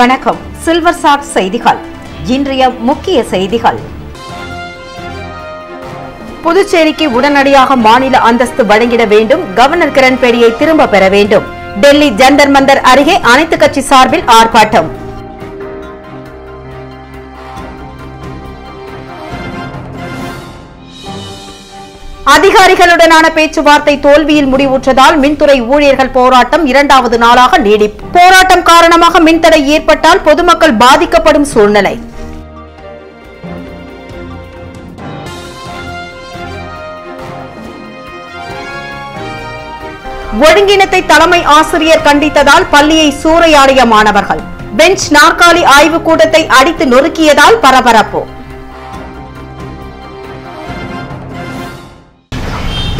வணக்கம். Silver chat செய்திகள். இன்றைய முக்கிய செய்திகள். புதுச்சேரிக்கு உடனடியாக மாநில அந்தஸ்து வழங்கிட வேண்டும். கவர்னர் கிரண்பேடியை திரும்ப பெற வேண்டும். டெல்லி ஜந்தர் மந்தர் அருகே அனைத்து கட்சி சார்பில் ஆர்ப்பாட்டம். அதிகாரிகளுடனான பேச்சுவார்த்தை தோல்வியில் முடிவுற்றதால் மின்துறை ஊழியர்கள் போராட்டம் இரண்டாவது நாளாக நீடிப்பு போராட்டம் காரணமாக மின்தடை ஏற்பட்டால் பொதுமக்கள் பாதிக்கப்படும் சூழ்நிலை. ஒழுங்கினத்தை தலைமை ஆசிரியர் கண்டித்ததால் பள்ளியை சூறையாடிய மாணவர்கள். பெஞ்ச் நாற்காலி ஆய்வுக் கூடத்தை அடித்து நொறுக்கியதால் பரபரப்பு.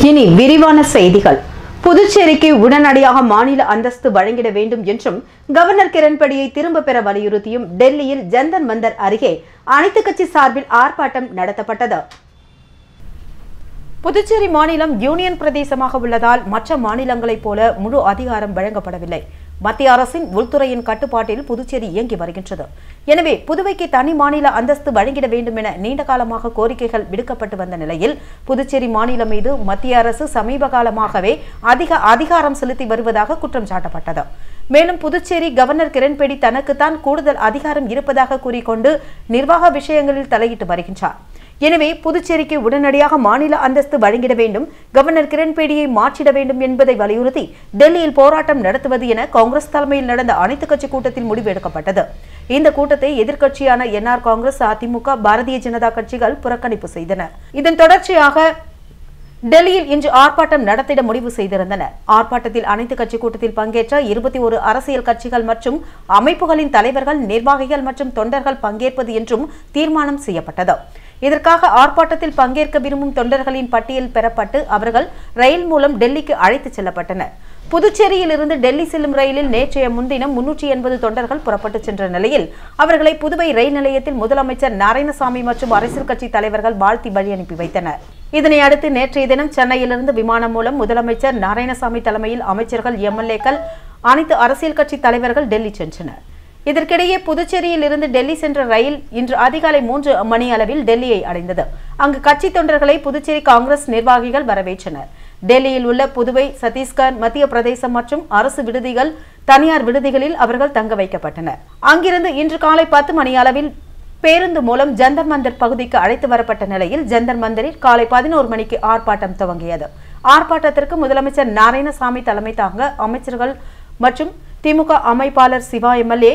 இனி விரிவான செய்திகள். புதுச்சேரிக்கு உடனடியாக மாநில அந்தஸ்து வழங்கிட வேண்டும் என்றும் கவர்னர் கிரண்பேடியை திரும்ப பெற வலியுறுத்தியும் டெல்லியில் ஜந்தன் மந்தர் அருகே அனைத்து கட்சி சார்பில் ஆர்ப்பாட்டம் நடத்தப்பட்டது. புதுச்சேரி மாநிலம் யூனியன் பிரதேசமாக உள்ளதால் மற்ற மாநிலங்களைப் போல முழு அதிகாரம் வழங்கப்படவில்லை. மத்திய அரசின் உள்துறையின் கட்டுப்பாட்டில் புதுச்சேரி இயங்கி வருகின்றது. எனவே புதுவைக்கு தனி மாநில அந்தஸ்து வழங்கிட வேண்டும் என நீண்ட காலமாக கோரிக்கைகள் விடுக்கப்பட்டு வந்த நிலையில் புதுச்சேரி மாநிலம் மீது மத்திய அரசு சமீப காலமாகவே அதிக அதிகாரம் செலுத்தி வருவதாக குற்றம் சாட்டப்பட்டது. மேலும் புதுச்சேரி கவர்னர் கிரண்பேடி தனக்குத்தான் கூடுதல் அதிகாரம் இருப்பதாக கூறிக்கொண்டு நிர்வாக விஷயங்களில் தலையிட்டு வருகின்றார். எனவே புதுச்சேரிக்கு உடனடியாக மாநில அந்தஸ்து வழங்கிட வேண்டும். கவர்னர் கிரண்பேடியை மாற்றிட வேண்டும் என்பதை வலியுறுத்தி டெல்லியில் போராட்டம் நடத்துவது என காங்கிரஸ் தலைமையில் நடந்த அனைத்துக் கட்சி கூட்டத்தில் முடிவு எடுக்கப்பட்டது. இந்த கூட்டத்தை எதிர்க்கட்சியான என்ஆர் காங்கிரஸ் அதிமுக பாரதிய ஜனதா கட்சிகள் புறக்கணிப்பு செய்தன. இதன் தொடர்ச்சியாக டெல்லியில் இன்று ஆர்ப்பாட்டம் நடத்திட முடிவு செய்திருந்தனர் ஆர்ப்பாட்டத்தில் அனைத்து கட்சி கூட்டத்தில் பங்கேற்ற இருபத்தி ஒரு அரசியல் கட்சிகள் மற்றும் அமைப்புகளின் தலைவர்கள் நிர்வாகிகள் மற்றும் தொண்டர்கள் பங்கேற்பது என்றும் தீர்மானம் செய்யப்பட்டது. இதற்காக ஆர்ப்பாட்டத்தில் பங்கேற்க விரும்பும் தொண்டர்களின் பட்டியல் பெறப்பட்டு அவர்கள் ரயில் மூலம் டெல்லிக்கு அழைத்துச் செல்லப்பட்டனர். புதுச்சேரியில் இருந்து டெல்லி செல்லும் ரயிலில் நேற்றைய முன்தினம் முன்னூற்றி எண்பது தொண்டர்கள் புறப்பட்டுச் சென்ற நிலையில் அவர்களை புதுவை ரயில் நிலையத்தில் முதலமைச்சர் நாராயணசாமி மற்றும் அரசியல் கட்சி தலைவர்கள் வாழ்த்தி வழி அனுப்பி வைத்தனர். இதனை அடுத்து நேற்றைய தினம் சென்னையிலிருந்து விமானம் மூலம் முதலமைச்சர் நாராயணசாமி தலைமையில் அமைச்சர்கள் எம்எல்ஏக்கள் அனைத்து அரசியல் கட்சி தலைவர்கள் டெல்லி சென்றனர். இதற்கிடையே புதுச்சேரியில் இருந்து டெல்லி சென்ற ரயில் இன்று அதிகாலை மூன்று மணி அளவில் டெல்லியை அடைந்தது. அங்கு கட்சி தொண்டர்களை புதுச்சேரி காங்கிரஸ் நிர்வாகிகள் வரவேற்றனர். டெல்லியில் உள்ள புதுவை சத்தீஸ்கர் மத்திய பிரதேசம் மற்றும் அரசு விடுதிகள் தனியார் விடுதிகளில் அவர்கள் தங்க வைக்கப்பட்டனர். அங்கிருந்து இன்று காலை பத்து மணி அளவில் பேருந்து மூலம் ஜந்தர் மந்தர் பகுதிக்கு அழைத்து வரப்பட்ட நிலையில் ஜந்தர் மந்தரில் காலை பதினோரு மணிக்கு ஆர்ப்பாட்டம் துவங்கியது. ஆர்ப்பாட்டத்திற்கு முதலமைச்சர் நாராயணசாமி தலைமை தாங்க அமைச்சர்கள் மற்றும் திமுக அமைப்பாளர் சிவா எம்எல்ஏ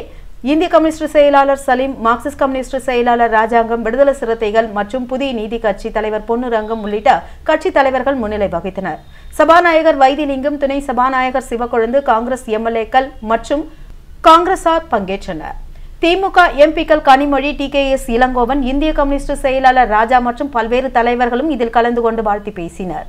இந்திய கம்யூனிஸ்ட் செயலாளர் சலீம் மார்க்சிஸ்ட் கம்யூனிஸ்ட் செயலாளர் ராஜாங்கம் விடுதலை சிறுத்தைகள் மற்றும் புதிய நீதி கட்சி தலைவர் பொன்னுரங்கம் உள்ளிட்ட கட்சி தலைவர்கள் முன்னிலை வகித்தனர். சபாநாயகர் வைத்திலிங்கம் துணை சபாநாயகர் சிவக்கொழுந்து காங்கிரஸ் எம்எல்ஏக்கள் மற்றும் காங்கிரசார் பங்கேற்றனர். திமுக எம்பிக்கள் Kanimozhi T K S Elangovan இந்திய கம்யூனிஸ்ட் செயலாளர் ராஜா மற்றும் பல்வேறு தலைவர்களும் இதில் கலந்து கொண்டு வாழ்த்தி பேசினர்.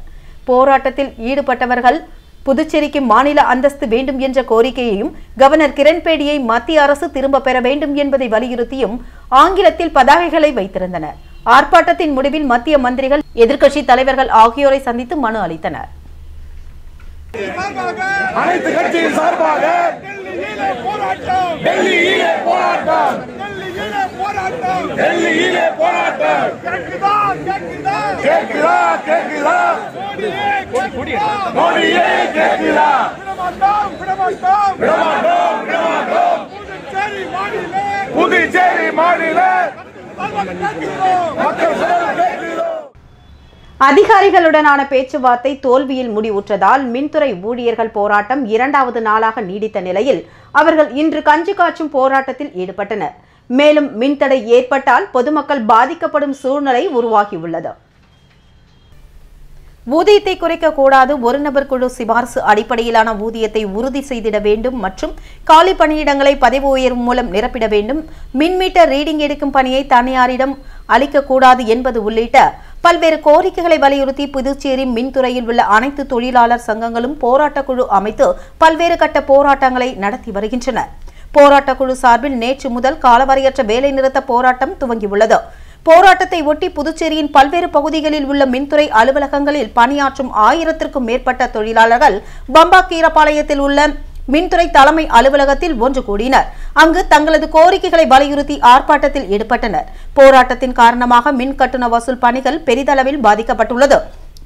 போராட்டத்தில் ஈடுபட்டவர்கள் புதுச்சேரிக்கு மாநில அந்தஸ்து வேண்டும் என்ற கோரிக்கையையும் கவர்னர் கிரண்பேடியை மத்திய அரசு திரும்ப பெற வேண்டும் என்பதை வலியுறுத்தியும் ஆங்கிலத்தில் பதாகைகளை வைத்திருந்தனர். ஆர்ப்பாட்டத்தின் முடிவில் மத்திய மந்திரிகள் எதிர்க்கட்சி தலைவர்கள் ஆகியோரை சந்தித்து மனு அளித்தனர். அனைத்து கட்சியின் சார்பாக டெல்லியிலே போராட்டம். டெல்லியிலே போராட்டம். டெல்லியிலே போராட்டம். டெல்லியிலே போராட்டம். கேட்குதா? கேட்குதா? கேட்குதா? கேட்குதா? மோடியே கேட்குதா? மோடியே கேட்குதா? விடமாட்டோம் விடமாட்டோம். விடமாட்டோம் விடமாட்டோம். புதுச்சேரி மாநில. புதுச்சேரி மாநில. மக்கள் கேட்கிறோம். மக்கள் குரல் கேட்கிறோம். அதிகாரிகளுடனான பேச்சுவார்த்தை தோல்வியில் முடிவுற்றதால் மின்துறை ஊழியர்கள் போராட்டம் இரண்டாவது நாளாக நீடித்த நிலையில் அவர்கள் இன்று கஞ்சி காய்ச்சும் போராட்டத்தில் ஈடுபட்டனர். மேலும் மின்தடை ஏற்பட்டால் பொதுமக்கள் பாதிக்கப்படும் சூழ்நிலை உருவாகியுள்ளது. ஊதியத்தை குறைக்க கூடாது ஒரு நபர் குழு சிபார்சு அடிப்படையிலான ஊதியத்தை உறுதி செய்திட வேண்டும் மற்றும் காலி பணியிடங்களை பதவி உயர்வு மூலம் நிரப்பிட வேண்டும். மின்மீட்டர் ரீடிங் எடுக்கும் பணியை தனியாரிடம் அளிக்கக்கூடாது என்பது உள்ளிட்ட பல்வேறு கோரிக்கைகளை வலியுறுத்தி புதுச்சேரி மின்துறையில் உள்ள அனைத்து தொழிலாளர் சங்கங்களும் போராட்டக் குழு அமைத்து பல்வேறு கட்ட போராட்டங்களை நடத்தி வருகின்றன போராட்ட குழு சார்பில் நேற்று முதல் காலவரையற்ற வேலைநிறுத்த போராட்டம் துவங்கியுள்ளது. போராட்டத்தை ஒட்டி புதுச்சேரியின் பல்வேறு பகுதிகளில் உள்ள மின்துறை அலுவலகங்களில் பணியாற்றும் ஆயிரத்திற்கும் மேற்பட்ட தொழிலாளர்கள் பம்பாக்கீரபாளையத்தில் உள்ள மின்துறை தலைமை அலுவலகத்தில் ஒன்று கூடினர். அங்கு தங்களது கோரிக்கைகளை வலியுறுத்தி ஆர்ப்பாட்டத்தில் ஈடுபட்டனர். போராட்டத்தின் காரணமாக மின் கட்டண வசூல் பணிகள் பெரிதளவில் பாதிக்கப்பட்டுள்ளது.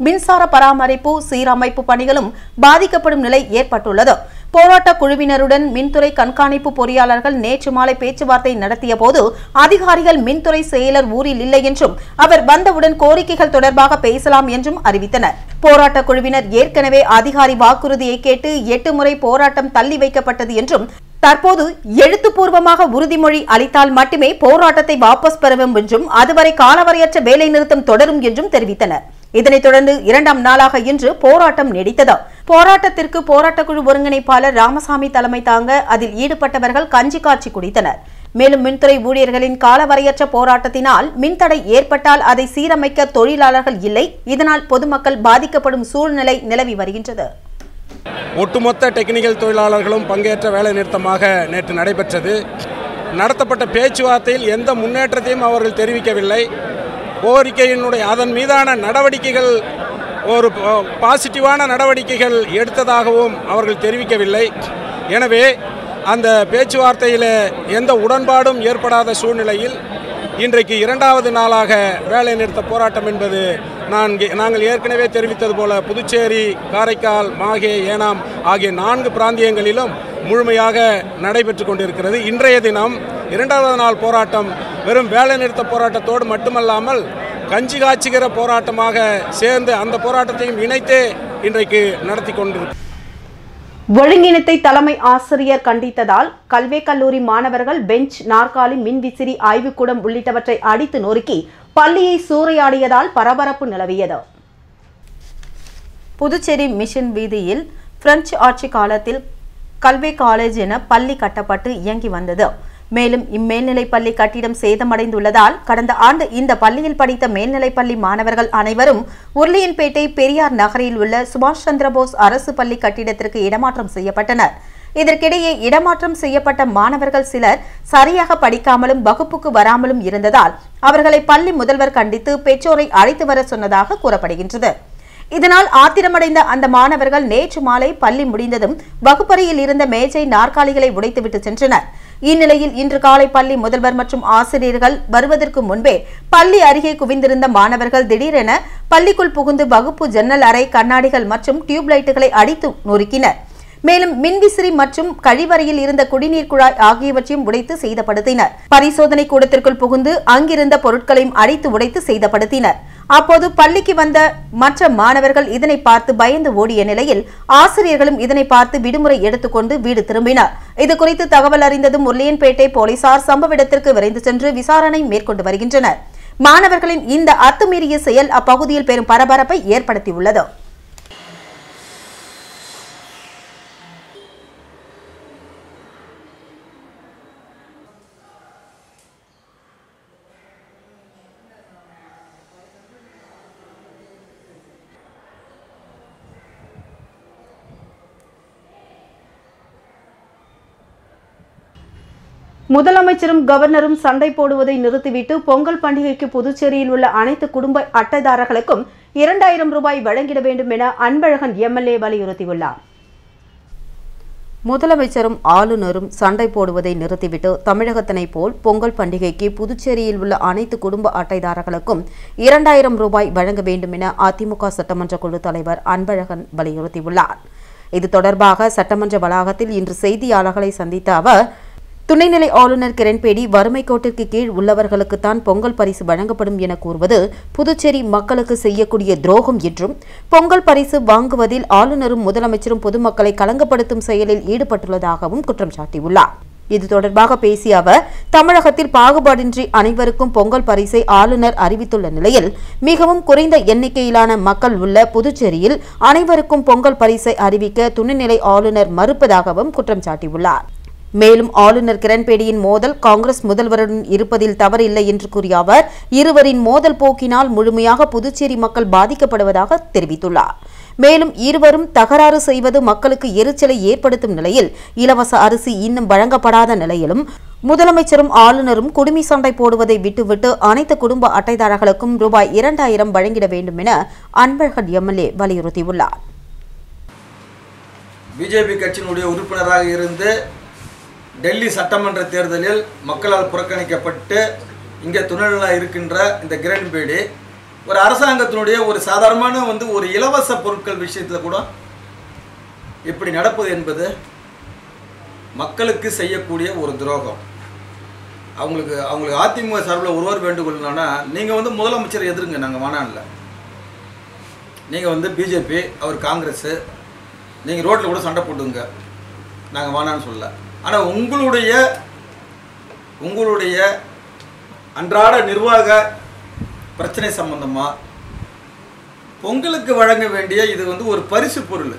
மின்சார பராமரிப்பு சீரமைப்பு பணிகளும் பாதிக்கப்படும் நிலை ஏற்பட்டுள்ளது. போராட்ட குழுவினருடன் மின்துறை கண்காணிப்பு பொறியாளர்கள் நேற்று மாலை பேச்சுவார்த்தை நடத்திய போது அதிகாரிகள் மின்துறை செயலர் ஊரில் இல்லை என்றும் அவர் வந்தவுடன் கோரிக்கைகள் தொடர்பாக பேசலாம் என்றும் அறிவித்தனர். போராட்ட குழுவினர் ஏற்கனவே அதிகாரி வாக்குறுதியை கேட்டு எட்டு முறை போராட்டம் தள்ளி வைக்கப்பட்டது என்றும் தற்போது எழுத்துப்பூர்வமாக உறுதிமொழி அளித்தால் மட்டுமே போராட்டத்தை வாபஸ் பெறவும் என்றும் அதுவரை காலவரையற்ற வேலைநிறுத்தம் தொடரும் என்றும் தெரிவித்தனர். இதனைத் தொடர்ந்து இரண்டாம் நாளாக இன்று போராட்டம் நீடித்தது. போராட்டத்திற்கு போராட்டக்குழு ஒருங்கிணைப்பாளர் ராமசாமி தலைமை தாங்க அதில் ஈடுபட்டவர்கள் கஞ்சி காட்சி குடித்தனர். மேலும் மின்துறை ஊழியர்களின் காலவரையற்ற போராட்டத்தினால் மின்தடை ஏற்பட்டால் அதை சீரமைக்க தொழிலாளர்கள் இல்லை இதனால் பொதுமக்கள் பாதிக்கப்படும் சூழ்நிலை நிலவி வருகின்றது. ஒட்டுமொத்த டெக்னிக்கல் தொழிலாளர்களும் பங்கேற்ற வேலை நிறுத்தமாக நேற்று நடைபெற்றது. நடத்தப்பட்ட பேச்சுவார்த்தையில் எந்த முன்னேற்றத்தையும் அவர்கள் தெரிவிக்கவில்லை. கோரிக்கையினுடைய அதன் மீதான நடவடிக்கைகள் ஒரு பாசிட்டிவான நடவடிக்கைகள் எடுத்ததாகவும் அவர்கள் தெரிவிக்கவில்லை. எனவே அந்த பேச்சுவார்த்தையில் எந்த உடன்பாடும் ஏற்படாத சூழ்நிலையில் இன்றைக்கு இரண்டாவது நாளாக வேலை நிறுத்த போராட்டம் என்பது நான் நாங்கள் ஏற்கனவே தெரிவித்தது போல புதுச்சேரி காரைக்கால் மாகே ஏனாம் ஆகிய நான்கு பிராந்தியங்களிலும் முழுமையாக நடைபெற்று கொண்டிருக்கிறது. இன்றைய தினம் இரண்டாவது நாள் போராட்டம் வெறும் வேலை நிறுத்த போராட்டத்தோடு மட்டுமல்லாமல் கஞ்சி காய்ச்சுகிற போராட்டமாக சேர்ந்து அந்த போராட்டத்தையும் இணைத்தே இன்றைக்கு நடத்தி கொண்டிருக்கிறது ஒழுங்கினத்தை தலைமை ஆசிரியர் கண்டித்ததால் கல்வே கல்லூரி மாணவர்கள் பெஞ்ச் நாற்காலி மின்விசிறி ஆய்வுக்கூடம் உள்ளிட்டவற்றை அடித்து நொறுக்கி பள்ளியை சூறையாடியதால் பரபரப்பு நிலவியது. புதுச்சேரி மிஷன் வீதியில் பிரெஞ்சு ஆட்சி காலத்தில் கல்வி காலேஜ் என பள்ளி கட்டப்பட்டு இயங்கி வந்தது. மேலும் இம்மேல்நிலைப் பள்ளி கட்டிடம் சேதமடைந்துள்ளதால் கடந்த ஆண்டு இந்த பள்ளியில் படித்த மேல்நிலைப் பள்ளி மாணவர்கள் அனைவரும் உருளியன்பேட்டை பெரியார் நகரில் உள்ள சுபாஷ் சந்திரபோஸ் அரசு பள்ளி கட்டிடத்திற்கு இடமாற்றம் செய்யப்பட்டனர். இதற்கிடையே இடமாற்றம் செய்யப்பட்ட மாணவர்கள் சிலர் சரியாக படிக்காமலும் வகுப்புக்கு வராமலும் இருந்ததால் அவர்களை பள்ளி முதல்வர் கண்டித்து பெற்றோரை அழைத்து வர சொன்னதாக கூறப்படுகின்றது. இதனால் ஆத்திரமடைந்த அந்த மாணவர்கள் நேற்று மாலை பள்ளி முடிந்ததும் வகுப்பறையில் இருந்த மேஜை நாற்காலிகளை உடைத்துவிட்டு சென்றனர். இந்நிலையில் இன்று காலை பள்ளி முதல்வர் மற்றும் ஆசிரியர்கள் வருவதற்கு முன்பே பள்ளி அருகே குவிந்திருந்த மாணவர்கள் திடீரென பள்ளிக்குள் புகுந்து வகுப்பு ஜன்னல் அறை கண்ணாடிகள் மற்றும் டியூப்லைட்டுகளை அடித்து நொறுக்கினர். மேலும் மின்விசிறி மற்றும் கழிவறையில் இருந்த குடிநீர் குழாய் ஆகியவற்றையும் உடைத்து சேதப்படுத்தினர். பரிசோதனை கூடத்திற்குள் புகுந்து அங்கிருந்த பொருட்களையும் அடித்து உடைத்து சேதப்படுத்தினர். அப்போது பள்ளிக்கு வந்த மற்ற மாணவர்கள் இதனை பார்த்து பயந்து ஓடிய நிலையில் ஆசிரியர்களும் இதனை பார்த்து விடுமுறை எடுத்துக்கொண்டு வீடு திரும்பினர். இது குறித்து தகவல் அறிந்ததும் முர்லியன்பேட்டை போலீசார் சம்பவ இடத்திற்கு விரைந்து சென்று விசாரணை மேற்கொண்டு வருகின்றனர். மாணவர்களின் இந்த அத்துமீறிய செயல் அப்பகுதியில் பெரும் பரபரப்பை ஏற்படுத்தியுள்ளது. முதலமைச்சரும் கவர்னரும் சண்டை போடுவதை நிறுத்திவிட்டு பொங்கல் பண்டிகைக்கு புதுச்சேரியில் உள்ள அனைத்து குடும்ப அட்டைதாரர்களுக்கும் இரண்டாயிரம் ரூபாய் வழங்கிட வேண்டும் என அன்பழகன் எம்எல்ஏ வலியுறுத்தியுள்ளார். முதலமைச்சரும் ஆளுநரும் சண்டை போடுவதை நிறுத்திவிட்டு தமிழகத்தினை போல் பொங்கல் பண்டிகைக்கு புதுச்சேரியில் உள்ள அனைத்து குடும்ப அட்டைதாரர்களுக்கும் இரண்டாயிரம் ரூபாய் வழங்க வேண்டும் என அதிமுக சட்டமன்ற குழு தலைவர் அன்பழகன் வலியுறுத்தியுள்ளார். இது தொடர்பாக சட்டமன்ற வளாகத்தில் இன்று செய்தியாளர்களை சந்தித்த அவர் துணைநிலை ஆளுநர் கிரண்பேடி வறுமை கோட்டிற்கு கீழ் உள்ளவர்களுக்குத்தான் பொங்கல் பரிசு வழங்கப்படும் என கூறுவது புதுச்சேரி மக்களுக்கு செய்யக்கூடிய துரோகம் என்றும் பொங்கல் பரிசு வாங்குவதில் ஆளுநரும் முதலமைச்சரும் பொதுமக்களை களங்கப்படுத்தும் செயலில் ஈடுபட்டுள்ளதாகவும் குற்றம் சாட்டியுள்ளார். இது தொடர்பாக பேசிய அவர் தமிழகத்தில் பாகுபாடின்றி அனைவருக்கும் பொங்கல் பரிசை ஆளுநர் அறிவித்துள்ள நிலையில் மிகவும் குறைந்த எண்ணிக்கையிலான மக்கள் உள்ள புதுச்சேரியில் அனைவருக்கும் பொங்கல் பரிசை அறிவிக்க துணைநிலை ஆளுநர் மறுப்பதாகவும் குற்றம் சாட்டியுள்ளார். மேலும் ஆளுநர் கிரண்பேடியின் மோதல் காங்கிரஸ் முதல்வருடன் இருப்பதில் தவறில்லை என்று கூறிய அவர் இருவரின் மோதல் போக்கினால் முழுமையாக புதுச்சேரி மக்கள் பாதிக்கப்படுவதாக தெரிவித்துள்ளார். மேலும் இருவரும் தகராறு செய்வது மக்களுக்கு எரிச்சலை ஏற்படுத்தும் நிலையில் இலவச அரிசி இன்னும் வழங்கப்படாத நிலையிலும் முதலமைச்சரும் ஆளுநரும் குடுமி சண்டை போடுவதை விட்டுவிட்டு அனைத்து குடும்ப அட்டைதாரர்களுக்கும் ரூபாய் இரண்டாயிரம் வழங்கிட வேண்டும் என அன்பழகன் எம்எல்ஏ வலியுறுத்தியுள்ளார். பிஜேபி கட்சியினுடைய உறுப்பினராக இருந்து டெல்லி சட்டமன்ற தேர்தலில் மக்களால் புறக்கணிக்கப்பட்டு இங்கே துணைநிலை இருக்கின்ற இந்த கிரண் பேடி ஒரு அரசாங்கத்தினுடைய ஒரு சாதாரணமான வந்து ஒரு இலவச பொருட்கள் விஷயத்தில் கூட இப்படி நடப்பது என்பது மக்களுக்கு செய்யக்கூடிய ஒரு துரோகம். அவங்களுக்கு அவங்களுக்கு அதிமுக சார்பில் ஒருவர் வேண்டுகோள் நீங்கள் வந்து முதலமைச்சர் எதிருங்க நாங்கள் வேணாம்ல நீங்கள் வந்து பிஜேபி அவர் காங்கிரஸு நீங்கள் ரோட்டில் கூட சண்டை போட்டுங்க. நாங்கள் வானான்னு சொல்ல ஆனால் உங்களுடைய உங்களுடைய அன்றாட நிர்வாக பிரச்சனை சம்பந்தமாக பொங்கலுக்கு வழங்க வேண்டிய இது வந்து ஒரு பரிசு பொருள்.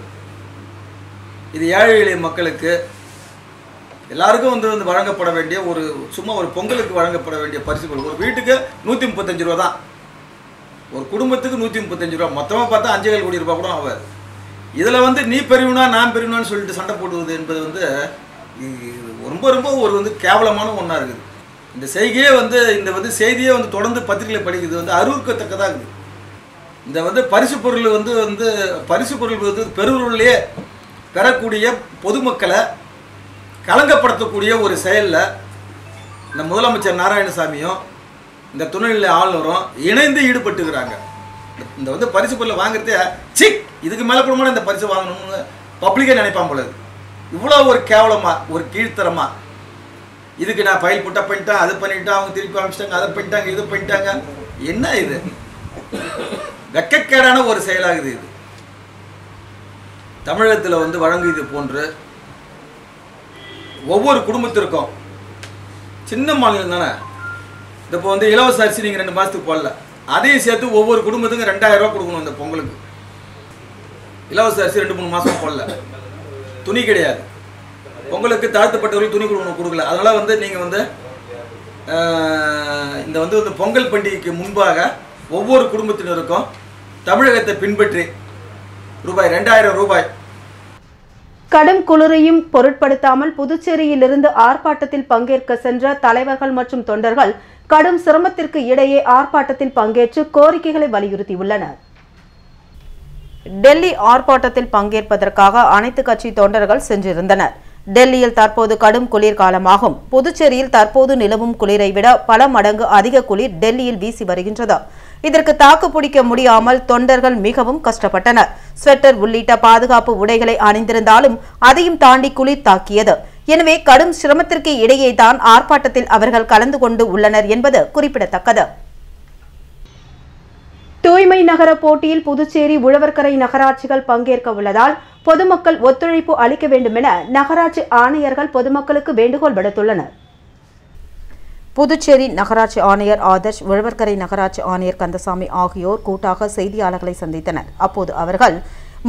இது ஏழை எளிய மக்களுக்கு எல்லாருக்கும் வந்து வந்து வழங்கப்பட வேண்டிய ஒரு சும்மா ஒரு பொங்கலுக்கு வழங்கப்பட வேண்டிய பரிசு பொருள். ஒரு வீட்டுக்கு நூற்றி முப்பத்தஞ்சு ரூபா தான். ஒரு குடும்பத்துக்கு நூற்றி முப்பத்தஞ்சு ரூபா. மொத்தமாக பார்த்தா அஞ்சு ஏழு கோடி ரூபாய் கூட ஆகாது இதில் வந்து நீ பெரியவனா நான் பெரியவனான்னு சொல்லிட்டு சண்டை போடுவது என்பது வந்து ரொம்ப ரொம்ப ஒரு வந்து கேவலமான ஒன்றா இருக்குது. இந்த செய்கையே வந்து இந்த வந்து செய்தியே வந்து தொடர்ந்து பத்திரிகையில் படிக்கிறது வந்து அருவருக்கத்தக்கதாக இருக்குது. இந்த வந்து பரிசு பொருள் வந்து வந்து பரிசு பொருள் வந்து பெருவர்களே பெறக்கூடிய பொதுமக்களை கலங்கப்படுத்தக்கூடிய ஒரு செயலில் இந்த முதலமைச்சர் நாராயணசாமியும் இந்த துணைநிலை ஆளுநரும் இணைந்து ஈடுபட்டுக்கிறாங்க. இந்த வந்து பரிசு பொருளை வாங்குறதே சிக் இதுக்கு மேலே கூட இந்த பரிசு வாங்கணும்னு பப்ளிக்கே நினைப்பான் போல இவ்வளோ ஒரு கேவலமாக ஒரு கீழ்த்தரமாக இதுக்கு நான் ஃபைல் புட்டப் பண்ணிட்டேன் அது பண்ணிட்டேன் அவங்க திருப்பி அனுப்பிச்சிட்டாங்க அதை பண்ணிட்டாங்க இது பண்ணிட்டாங்க. என்ன இது? வெக்கக்கேடான ஒரு செயலாகுது இது. தமிழகத்தில் வந்து வழங்குது போன்று ஒவ்வொரு குடும்பத்திற்கும் சின்ன மாநிலம் தானே? இப்போ வந்து இலவச அரிசி நீங்கள் ரெண்டு மாதத்துக்கு போடல. அதையும் சேர்த்து ஒவ்வொரு குடும்பத்துக்கும் ரெண்டாயிரம் ரூபா கொடுக்கணும் இந்த பொங்கலுக்கு. இலவச அரிசி ரெண்டு மூணு மாதம் போடல. துணி கிடையாது. பொங்கலுக்கு தாழ்த்தப்பட்டவர்கள் துணி கொடுக்கணும் கொடுக்கல. அதனால் வந்து நீங்கள் வந்து இந்த வந்து இந்த பொங்கல் பண்டிகைக்கு முன்பாக ஒவ்வொரு குடும்பத்தினருக்கும் தமிழகத்தை பின்பற்றி ரூபாய் ரெண்டாயிரம் ரூபாய். கடும் குளிரையும் பொருட்படுத்தாமல் புதுச்சேரியிலிருந்து ஆர்ப்பாட்டத்தில் பங்கேற்க சென்ற தலைவர்கள் மற்றும் தொண்டர்கள் கடும் சிரமத்திற்கு இடையே ஆர்ப்பாட்டத்தில் பங்கேற்று கோரிக்கைகளை வலியுறுத்தியுள்ளனர். டெல்லி ஆர்ப்பாட்டத்தில் பங்கேற்பதற்காக அனைத்து கட்சி தொண்டர்கள் சென்றிருந்தனர். டெல்லியில் தற்போது கடும் குளிர் காலமாகும். புதுச்சேரியில் தற்போது நிலவும் குளிரை விட பல மடங்கு அதிக குளிர் டெல்லியில் வீசி வருகின்றது. இதற்கு தாக்கு பிடிக்க முடியாமல் தொண்டர்கள் மிகவும் கஷ்டப்பட்டனர். ஸ்வெட்டர் உள்ளிட்ட பாதுகாப்பு உடைகளை அணிந்திருந்தாலும் அதையும் தாண்டி குளிர் தாக்கியது. எனவே கடும் சிரமத்திற்கு இடையே தான் ஆர்ப்பாட்டத்தில் அவர்கள் கலந்து கொண்டு உள்ளனர் என்பது குறிப்பிடத்தக்கது. தூய்மை நகர போட்டியில் புதுச்சேரி உழவர்கரை நகராட்சிகள் பங்கேற்க உள்ளதால் பொதுமக்கள் ஒத்துழைப்பு அளிக்க வேண்டும் என நகராட்சி ஆணையர்கள் பொதுமக்களுக்கு வேண்டுகோள் விடுத்துள்ளனர். புதுச்சேரி நகராட்சி ஆணையர் ஆதர்ஷ் உழவர்கரை நகராட்சி ஆணையர் கந்தசாமி ஆகியோர் கூட்டாக செய்தியாளர்களை சந்தித்தனர். அப்போது அவர்கள்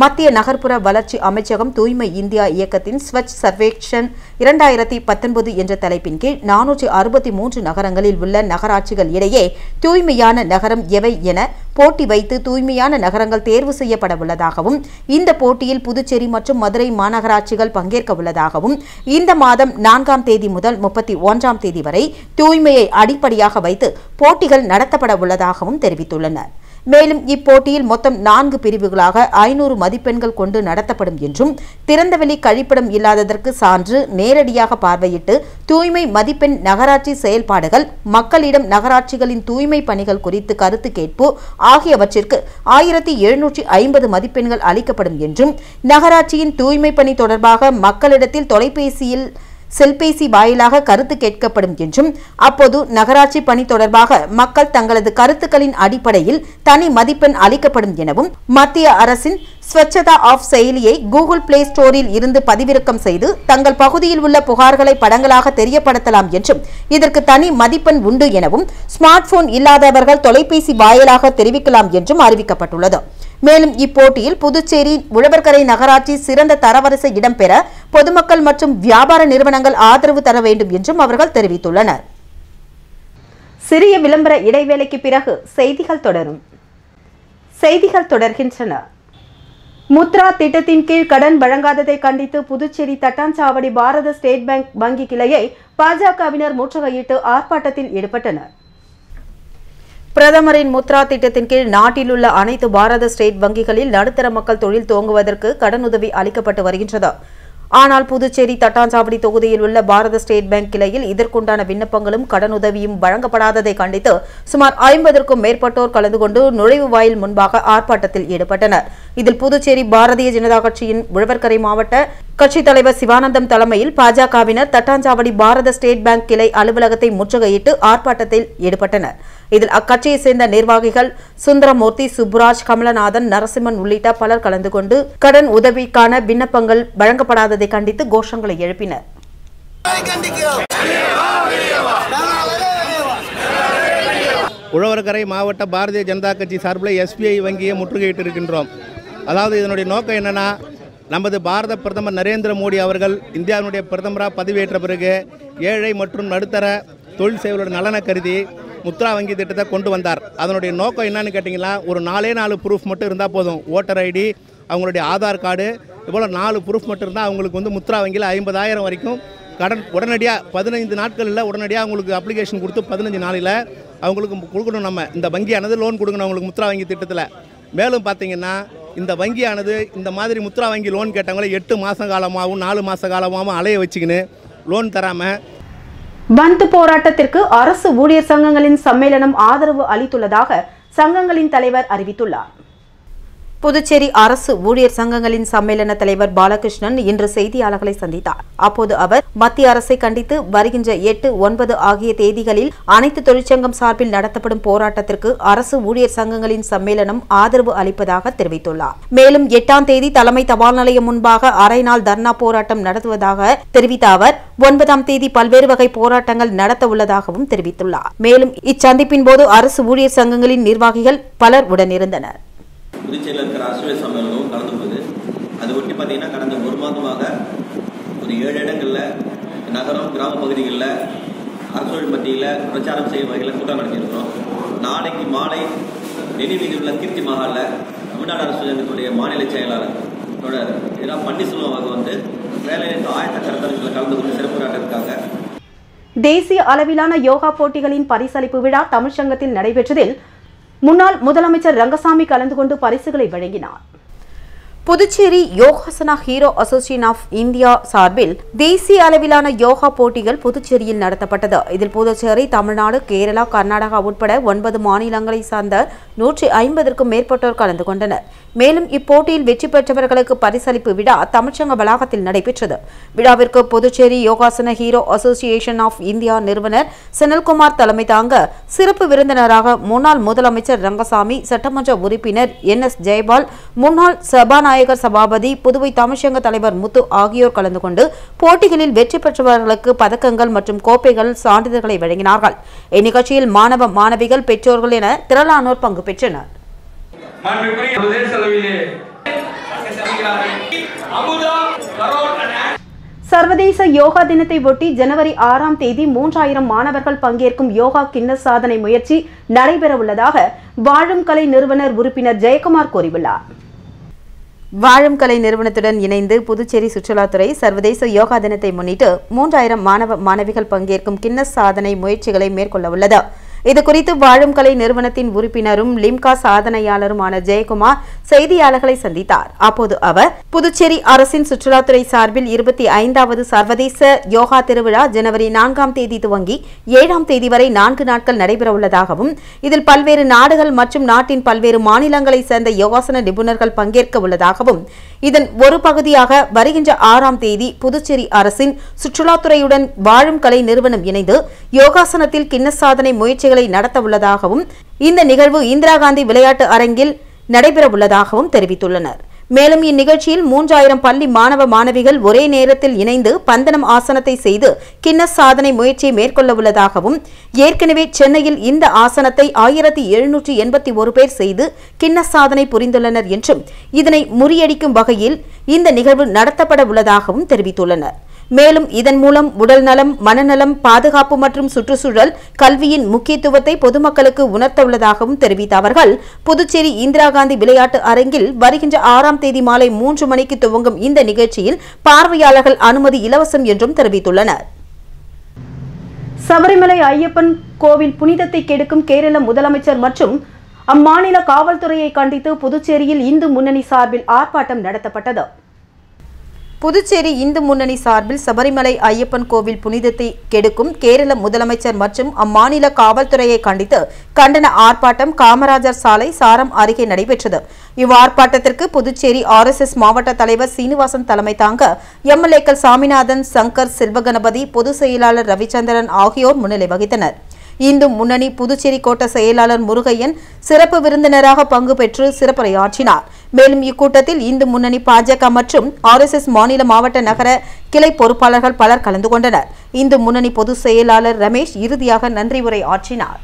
மத்திய நகர்ப்புற வளர்ச்சி அமைச்சகம் தூய்மை இந்தியா இயக்கத்தின் ஸ்வச் சர்வேக்ஷன் இரண்டாயிரத்தி பத்தொன்பது என்ற தலைப்பின் கீழ் நானூற்றி அறுபத்தி மூன்று நகரங்களில் உள்ள நகராட்சிகள் இடையே தூய்மையான நகரம் எவை என போட்டி வைத்து தூய்மையான நகரங்கள் தேர்வு செய்யப்பட உள்ளதாகவும் இந்த போட்டியில் புதுச்சேரி மற்றும் மதுரை மாநகராட்சிகள் பங்கேற்க உள்ளதாகவும் இந்த மாதம் நான்காம் தேதி முதல் முப்பத்தி ஒன்றாம் தேதி வரை தூய்மையை அடிப்படையாக வைத்து போட்டிகள் நடத்தப்பட உள்ளதாகவும் தெரிவித்துள்ளனர். மேலும் இப்போட்டியில் மொத்தம் நான்கு பிரிவுகளாக ஐநூறு மதிப்பெண்கள் கொண்டு நடத்தப்படும் என்றும் திறந்தவெளி கழிப்பிடம் இல்லாததற்கு சான்று நேரடியாக பார்வையிட்டு தூய்மை மதிப்பெண் நகராட்சி செயல்பாடுகள் மக்களிடம் நகராட்சிகளின் தூய்மை பணிகள் குறித்து கருத்து கேட்பு ஆகியவற்றிற்கு ஆயிரத்தி எழுநூற்றி ஐம்பது மதிப்பெண்கள் அளிக்கப்படும் என்றும் நகராட்சியின் தூய்மை பணி தொடர்பாக மக்களிடத்தில் தொலைபேசியில் செல்பேசி வாயிலாக கருத்து கேட்கப்படும் என்றும் அப்போது நகராட்சி பணி தொடர்பாக மக்கள் தங்களது கருத்துக்களின் அடிப்படையில் தனி மதிப்பெண் அளிக்கப்படும் எனவும் மத்திய அரசின் ஸ்வச்சதா ஆஃப் செயலியை கூகுள் பிளே ஸ்டோரில் இருந்து பதிவிறக்கம் செய்து தங்கள் பகுதியில் உள்ள புகார்களை படங்களாக தெரியப்படுத்தலாம் என்றும் இதற்கு தனி மதிப்பெண் உண்டு எனவும் ஸ்மார்ட் போன் இல்லாதவர்கள் தொலைபேசி வாயிலாக தெரிவிக்கலாம் என்றும் அறிவிக்கப்பட்டுள்ளது. மேலும் இப்போட்டியில் புதுச்சேரி உழவர்கரை நகராட்சி சிறந்த தரவரிசை இடம்பெற பொதுமக்கள் மற்றும் வியாபார நிறுவனங்கள் ஆதரவு தர வேண்டும் என்றும் அவர்கள் தெரிவித்துள்ளனர். சிறிய விளம்பர இடைவேளைக்கு பிறகு செய்திகள் தொடரும். செய்திகள் தொடர்கின்றன. முத்ரா திட்டத்தின் கீழ் கடன் வழங்காததை கண்டித்து புதுச்சேரி தட்டாஞ்சாவடி பாரத ஸ்டேட் பேங்க் வங்கி கிளையை பாஜகவினர் முற்றுகையிட்டு ஆர்ப்பாட்டத்தில் ஈடுபட்டனர். பிரதமரின் முத்ரா திட்டத்தின் கீழ் நாட்டில் உள்ள அனைத்து பாரத ஸ்டேட் வங்கிகளில் நடுத்தர மக்கள் தொழில் துவங்குவதற்கு கடனுதவி அளிக்கப்பட்டு வருகின்றது. ஆனால் புதுச்சேரி தட்டாஞ்சாவடி தொகுதியில் உள்ள பாரத ஸ்டேட் பேங்க் கிளையில் இதற்குண்டான விண்ணப்பங்களும் கடனுதவியும் வழங்கப்படாததை கண்டித்து சுமார் ஐம்பதற்கும் மேற்பட்டோர் கலந்து கொண்டு நுழைவு வாயில் முன்பாக ஆர்ப்பாட்டத்தில் ஈடுபட்டனர். இதில் புதுச்சேரி பாரதிய ஜனதா கட்சியின் உழவர்கரை மாவட்ட கட்சித் தலைவர் சிவானந்தம் தலைமையில் பாஜகவினர் தட்டாஞ்சாவடி பாரத ஸ்டேட் பேங்க் கிளை அலுவலகத்தை முற்றுகையிட்டு ஆர்ப்பாட்டத்தில் ஈடுபட்டனர். இதில் அக்கட்சியை சேர்ந்த நிர்வாகிகள் சுந்தரமூர்த்தி சுப்புராஜ் கமலநாதன் நரசிம்மன் உள்ளிட்ட பலர் கலந்து கொண்டு கடன் உதவிக்கான விண்ணப்பங்கள் வழங்கப்படாததை கண்டித்து கோஷங்களை எழுப்பினர். உழவர்கரை மாவட்ட பாரதிய ஜனதா கட்சி சார்பில் எஸ்பிஐ வங்கியை முற்றுகையிட்டு இருக்கின்றோம் அதாவது இதனுடைய நோக்கம் என்னென்னா நமது பாரத பிரதமர் நரேந்திர மோடி அவர்கள் இந்தியாவினுடைய பிரதமராக பதவியேற்ற பிறகு ஏழை மற்றும் நடுத்தர தொழில் செய்வர்களோட நலனை கருதி முத்ரா வங்கி திட்டத்தை கொண்டு வந்தார். அதனுடைய நோக்கம் என்னன்னு கேட்டிங்கன்னா ஒரு நாலே நாலு ப்ரூஃப் மட்டும் இருந்தால் போதும். ஓட்டர் ஐடி அவங்களுடைய ஆதார் கார்டு இவ்வளோ நாலு ப்ரூஃப் மட்டும் இருந்தால் அவங்களுக்கு வந்து முத்ரா வங்கியில் ஐம்பதாயிரம் வரைக்கும் கடன் உடனடியாக பதினைந்து நாட்களில் உடனடியாக அவங்களுக்கு அப்ளிகேஷன் கொடுத்து பதினஞ்சு நாளில் அவங்களுக்கு கொடுக்கணும் நம்ம. இந்த வங்கியானது லோன் கொடுக்கணும் அவங்களுக்கு முத்ரா வங்கி திட்டத்தில். மேலும் பார்த்தீங்கன்னா இந்த வங்கியானது இந்த மாதிரி முத்ரா வங்கி லோன் கேட்டவங்கள எட்டு மாத காலமாகவும் நாலு மாத காலமாகவும் அலைய வச்சுக்கின்னு லோன் தராமல் பந்த் போராட்டத்திற்கு அரசு ஊழியர் சங்கங்களின் சம்மேளனம் ஆதரவு அளித்துள்ளதாக சங்கங்களின் தலைவர் அறிவித்துள்ளார். புதுச்சேரி அரசு ஊழியர் சங்கங்களின் சம்மேளன தலைவர் பாலகிருஷ்ணன் இன்று செய்தியாளர்களை சந்தித்தார். அப்போது அவர் மத்திய அரசை கண்டித்து வருகின்ற எட்டு ஒன்பது ஆகிய தேதிகளில் அனைத்து தொழிற்சங்கம் சார்பில் நடத்தப்படும் போராட்டத்திற்கு அரசு ஊழியர் சங்கங்களின் சம்மேளனம் ஆதரவு அளிப்பதாக தெரிவித்துள்ளார். மேலும் எட்டாம் தேதி தலைமை தபால் நிலையம் முன்பாக அரை நாள் தர்ணா போராட்டம் நடத்துவதாக தெரிவித்த அவர் ஒன்பதாம் தேதி பல்வேறு வகை போராட்டங்கள் நடத்த உள்ளதாகவும் தெரிவித்துள்ளார். மேலும் இச்சந்திப்பின் போது அரசு ஊழியர் சங்கங்களின் நிர்வாகிகள் பலர் உடனிருந்தனர். திருச்சியில் இருக்கிற அசுவை சம்மேளனமும் கலந்துள்ளது அது ஒட்டி பார்த்தீங்கன்னா கடந்த ஒரு மாதமாக ஒரு ஏழு இடங்களில் நகரம் கிராம பகுதிகளில் அரசு மத்தியில் பிரச்சாரம் செய்யும் வகையில் கூட்டம் நடத்தியிருக்கிறோம். நாளைக்கு மாலை டெல்லியில் உள்ள கீர்த்தி மஹாலில் தமிழ்நாடு அரசு சங்கத்துடைய மாநில செயலாளர் தொடர் இரா பன்னீர்செல்வம் அவங்க வந்து வேலைநிறுத்த ஆயத்த கருத்தரங்களில் கலந்து கொண்டு சிறப்பு நாட்டிற்காக தேசிய அளவிலான யோகா போட்டிகளின் பரிசளிப்பு விழா தமிழ்ச்சங்கத்தில் நடைபெற்றதில் முன்னாள் முதலமைச்சர் ரங்கசாமி கலந்து கொண்டு பரிசுகளை வழங்கினார். Puducherry Yogasana hero association of India சார்பில் தேசிய அளவிலான யோகா போட்டிகள் புதுச்சேரியில் நடத்தப்பட்டது. இதில் புதுச்சேரி தமிழ்நாடு கேரளா கர்நாடகா உட்பட ஒன்பது மாநிலங்களை சார்ந்த நூற்றி ஐம்பதற்கும் மேற்பட்டோர் கலந்து கொண்டனர். மேலும் இப்போட்டியில் வெற்றி பெற்றவர்களுக்கு பரிசளிப்பு விழா தமிழ்ச்சங்க வளாகத்தில் நடைபெற்றது. விழாவிற்கு புதுச்சேரி யோகாசன ஹீரோ அசோசியேஷன் ஆஃப் இந்தியா நிறுவனர் செனல்குமார் தலைமை தாங்க சிறப்பு விருந்தினராக முன்னாள் முதலமைச்சர் ரங்கசாமி சட்டமன்ற உறுப்பினர் என் எஸ் ஜெயபால் முன்னாள் சபாநாயகர் சபாநாயகர் சபாபதி புதுவை தமிழ்ச்சங்க தலைவர் முத்து ஆகியோர் கலந்து கொண்டு போட்டிகளில் வெற்றி பெற்றவர்களுக்கு பதக்கங்கள் மற்றும் கோப்பைகள் சான்றிதழ்களை வழங்கினார்கள். இந்நிகழ்ச்சியில் மாணவ மாணவிகள் பெற்றோர்கள் என திரளானோர் பங்கு பெற்றனர். சர்வதேச யோகா தினத்தை ஒட்டி ஜனவரி ஆறாம் தேதி மூன்றாயிரம் மாணவர்கள் பங்கேற்கும் யோகா கின்னஸ் சாதனை முயற்சி நடைபெறவுள்ளதாக வாழும் கலை நிறுவனர் உறுப்பினர் ஜெயக்குமார் கூறியுள்ளார். வாழும் கலை நிறுவனத்துடன் இணைந்து புதுச்சேரி சுற்றுலாத்துறை சர்வதேச யோகா தினத்தை முன்னிட்டு மூன்றாயிரம் மாணவ மாணவிகள் பங்கேற்கும் கின்னஸ் சாதனை முயற்சிகளை மேற்கொள்ள உள்ளது இதுகுறித்து வாழும் கலை நிறுவனத்தின் உறுப்பினரும் லிம்கா சாதனையாளருமான ஜெயக்குமார் செய்தியாளர்களை சந்தித்தார். அப்போது அவர் புதுச்சேரி அரசின் சுற்றுலாத்துறை சார்பில் இருபத்தி ஐந்தாவது சர்வதேச யோகா திருவிழா ஜனவரி நான்காம் தேதி துவங்கி ஏழாம் தேதி வரை நான்கு நாட்கள் நடைபெறவுள்ளதாகவும் இதில் பல்வேறு நாடுகள் மற்றும் நாட்டின் பல்வேறு மாநிலங்களைச் சேர்ந்த யோகாசன நிபுணர்கள் பங்கேற்க உள்ளதாகவும் இதன் ஒரு பகுதியாக வருகின்ற ஆறாம் தேதி புதுச்சேரி அரசின் சுற்றுலாத்துறையுடன் வாழும் கலை நிறுவனம் இணைந்து யோகாசனத்தில் கிண்ண சாதனை முயற்சிகள் நடத்த உள்ளதாகவும் இந்த நிகழ்வு இந்திரா காந்தி விளையாட்டு அரங்கில் நடைபெறவுள்ளதாகவும் தெரிவித்துள்ளனர். மேலும் இந்நிகழ்ச்சியில் மூன்றாயிரம் பள்ளி மாணவ மாணவிகள் ஒரே நேரத்தில் இணைந்து பந்தனம் ஆசனத்தை செய்து கின்னஸ் சாதனை முயற்சியை மேற்கொள்ள உள்ளதாகவும் ஏற்கனவே சென்னையில் இந்த ஆசனத்தை ஆயிரத்தி எழுநூற்றி எண்பத்தி ஒரு பேர் செய்து கின்னஸ் சாதனை புரிந்துள்ளனர் என்றும் இதனை முறியடிக்கும் வகையில் இந்த நிகழ்வு நடத்தப்பட உள்ளதாகவும் தெரிவித்துள்ளனர். மேலும் இதன் மூலம் உடல் நலம் மனநலம் பாதுகாப்பு மற்றும் சுற்றுச்சூழல் கல்வியின் முக்கியத்துவத்தை பொதுமக்களுக்கு உணர்த்த உள்ளதாகவும் தெரிவித்த அவர்கள் புதுச்சேரி இந்திரா காந்தி விளையாட்டு அரங்கில் வருகின்ற ஆறாம் தேதி மாலை மூன்று மணிக்கு துவங்கும் இந்த நிகழ்ச்சியில் பார்வையாளர்கள் அனுமதி இலவசம் என்றும் தெரிவித்துள்ளனர். சபரிமலை ஐயப்பன் கோவில் புனிதத்தை கெடுக்கும் கேரள முதலமைச்சர் மற்றும் அம்மாநில காவல்துறையை கண்டித்து புதுச்சேரியில் இந்து முன்னணி சார்பில் ஆர்ப்பாட்டம் நடத்தப்பட்டது. புதுச்சேரி இந்து முன்னணி சார்பில் சபரிமலை ஐயப்பன் கோவில் புனிதத்தை கெடுக்கும் கேரள முதலமைச்சர் மற்றும் அம்மாநில காவல்துறையை கண்டித்து கண்டன ஆர்ப்பாட்டம் காமராஜர் சாலை சாரம் அருகே நடைபெற்றது. இவ்வார்ப்பாட்டத்திற்கு புதுச்சேரி ஆர்எஸ்எஸ் மாவட்ட தலைவர் சீனிவாசன் தலைமை தாங்க எம்எல்ஏக்கள் சாமிநாதன் சங்கர் செல்வகணபதி பொதுச் செயலாளர் ரவிச்சந்திரன் ஆகியோர் முன்னிலை வகித்தனர். இந்து முன்னணி புதுச்சேரி கோட்ட செயலாளர் முருகையன் சிறப்பு விருந்தினராக பங்கு பெற்று சிறப்புரையாற்றினார். மேலும் இக்கூட்டத்தில் இந்து முன்னணி பாஜக மற்றும் ஆர்எஸ்எஸ் மாநில மாவட்ட நகர கிளை பொறுப்பாளர்கள் பலர் கலந்து கொண்டனர். இந்து முன்னணி பொதுச் செயலாளர் ரமேஷ் இறுதியாக நன்றி உரை ஆற்றினார்.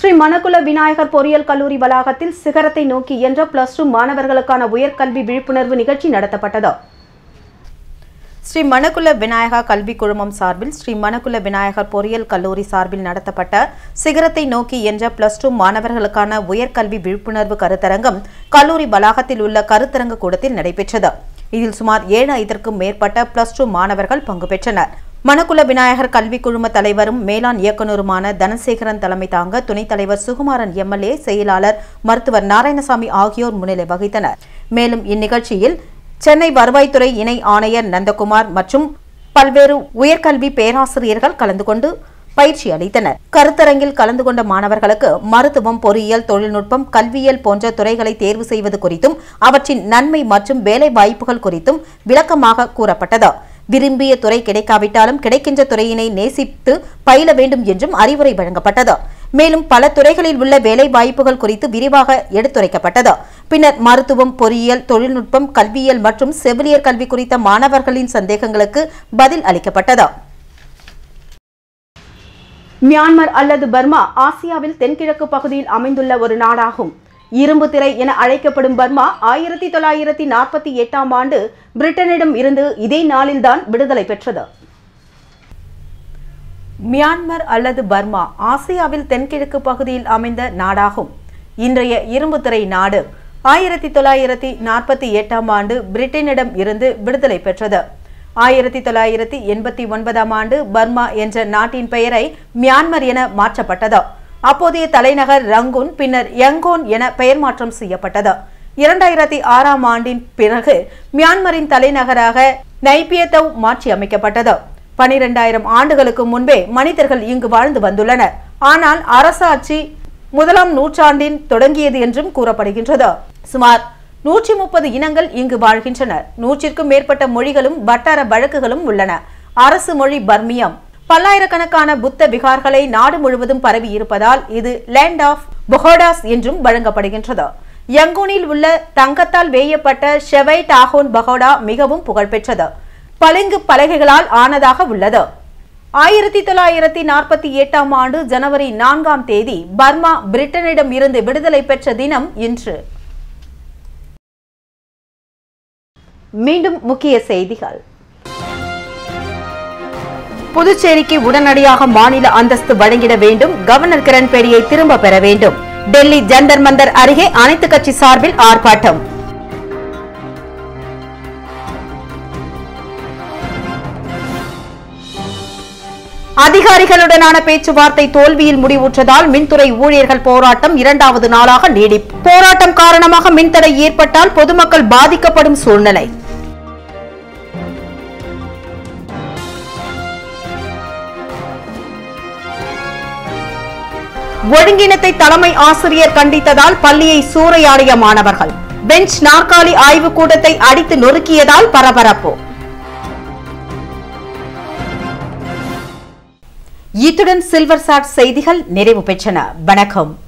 ஸ்ரீ மணக்குல விநாயகர் பொறியியல் கல்லூரி வளாகத்தில் சிகரத்தை நோக்கி என்ற பிளஸ் டூ மாணவர்களுக்கான உயர்கல்வி விழிப்புணர்வு நிகழ்ச்சி நடத்தப்பட்டது. ஸ்ரீ மணக்குல விநாயகா கல்வி குழுமம் சார்பில் ஸ்ரீ மணக்குல விநாயகர் பொறியியல் கல்லூரி சார்பில் நடத்தப்பட்ட சிகரத்தை நோக்கி என்ற பிளஸ் டூ மாணவர்களுக்கான உயர்கல்வி விழிப்புணர்வு கருத்தரங்கம் கல்லூரி வளாகத்தில் உள்ள கருத்தரங்கு கூடத்தில் நடைபெற்றது. இதில் சுமார் ஏழு ஐந்திற்கும் மேற்பட்ட பிளஸ் டூ மாணவர்கள் பங்கு பெற்றனர். மணக்குல விநாயகர் கல்வி குழும தலைவரும் மேலாண் இயக்குநருமான தனசேகரன் தலைமை தாங்க துணைத் தலைவர் சுகுமாரன் எம்எல்ஏ செயலாளர் மருத்துவர் நாராயணசாமி ஆகியோர் முன்னிலை வகித்தனர். மேலும் இந்நிகழ்ச்சியில் சென்னை வருவாய்த்துறை இணை ஆணையர் நந்தகுமார் மற்றும் பல்வேறு உயர்கல்வி பேராசிரியர்கள் கலந்து கொண்டு பயிற்சி அளித்தனர். கருத்தரங்கில் கலந்து கொண்ட மாணவர்களுக்கு மருத்துவம் பொறியியல் தொழில்நுட்பம் கல்வியியல் போன்ற துறைகளை தேர்வு செய்வது குறித்தும் அவற்றின் நன்மை மற்றும் வேலை வாய்ப்புகள் குறித்தும் விளக்கமாக கூறப்பட்டது. விரும்பிய துறை கிடைக்காவிட்டாலும் கிடைக்கின்ற துறையினை நேசித்து பயில வேண்டும் என்றும் அறிவுரை வழங்கப்பட்டது. மேலும் பல துறைகளில் உள்ள வேலை வாய்ப்புகள் குறித்து விரிவாக எடுத்துரைக்கப்பட்டது. பின்னர் மருத்துவம் பொறியியல் தொழில்நுட்பம் கல்வியியல் மற்றும் செவிலியர் கல்வி குறித்த மாணவர்களின் சந்தேகங்களுக்கு பதில் அளிக்கப்பட்டது. மியான்மர் அல்லது பர்மா ஆசியாவில் தென்கிழக்கு பகுதியில் அமைந்துள்ள ஒரு நாடாகும். இரும்பு திரை என அழைக்கப்படும் பர்மா ஆயிரத்தி தொள்ளாயிரத்தி நாற்பத்தி எட்டாம் ஆண்டு பிரிட்டனிடம் இருந்து இதே நாளில்தான் விடுதலை பெற்றது. மியான்மர் அல்லது பர்மா ஆசியாவில் தென்கிழக்கு பகுதியில் அமைந்த நாடாகும். இன்றைய இரும்பு திரை நாடு ஆயிரத்தி தொள்ளாயிரத்தி நாற்பத்தி எட்டாம் ஆண்டு பிரிட்டனிடம் இருந்து விடுதலை பெற்றது. ஆயிரத்தி தொள்ளாயிரத்தி எண்பத்தி ஒன்பதாம் ஆண்டு பர்மா என்ற நாட்டின் பெயரை மியான்மர் என மாற்றப்பட்டது. அப்போதைய தலைநகர் ரங்கூன் பின்னர் யங்கோன் என பெயர் மாற்றம் செய்யப்பட்டது. இரண்டாயிரத்தி ஆறாம் ஆண்டின் பிறகு மியான்மரின் தலைநகராக நைபியத்தவ் மாற்றி அமைக்கப்பட்டது. பனிரெண்டாயிரம் ஆண்டுகளுக்கு முன்பே மனிதர்கள் இங்கு வாழ்ந்து வந்துள்ளனர். ஆனால் அரசாட்சி முதலாம் நூற்றாண்டின் தொடங்கியது என்றும் கூறப்படுகின்றது. சுமார் நூற்றி முப்பது இனங்கள் இங்கு வாழ்கின்றன. நூற்றிற்கும் மேற்பட்ட மொழிகளும் வட்டார வழக்குகளும் உள்ளன. அரசு மொழி பர்மியம். பல்லாயிரக்கணக்கான புத்த விகார்களை நாடு முழுவதும் பரவி இருப்பதால் இது லேண்ட் ஆஃப் பொஹோடாஸ் என்றும் வழங்கப்படுகின்றது. யங்கூனில் உள்ள தங்கத்தால் வேயப்பட்ட ஷெவை டாகோன் பகோடா மிகவும் புகழ்பெற்றது. பளிங்கு பலகைகளால் ஆனதாக உள்ளது. ஆயிரத்தி தொள்ளாயிரத்தி நாற்பத்தி எட்டாம் ஆண்டு ஜனவரி நான்காம் தேதி பர்மா பிரிட்டனிடம் இருந்து விடுதலை பெற்ற தினம் இன்று. மீண்டும் முக்கிய செய்திகள். புதுச்சேரிக்கு உடனடியாக மாநில அந்தஸ்து வழங்கிட வேண்டும். கவர்னர் கிரண்பேடியை திரும்ப பெற வேண்டும். டெல்லி ஜந்தர் மந்தர் அருகே அனைத்து கட்சி சார்பில் ஆர்ப்பாட்டம். அதிகாரிகளுடனான பேச்சுவார்த்தை தோல்வியில் முடிவுற்றதால் மின்துறை ஊழியர்கள் போராட்டம் இரண்டாவது நாளாக நீடிப்பு. போராட்டம் காரணமாக மின்தடை ஏற்பட்டால் பொதுமக்கள் பாதிக்கப்படும் சூழ்நிலை. ஒழுங்கினத்தை தலைமை ஆசிரியர் கண்டித்ததால் பள்ளியை சூறையாடிய மாணவர்கள். பெஞ்ச் நாற்காலி ஆய்வுக் கூட்டத்தை அடித்து நொறுக்கியதால் பரபரப்பு. இத்துடன் சில்வர் சாட் செய்திகள் நிறைவு பெற்றன. வணக்கம்.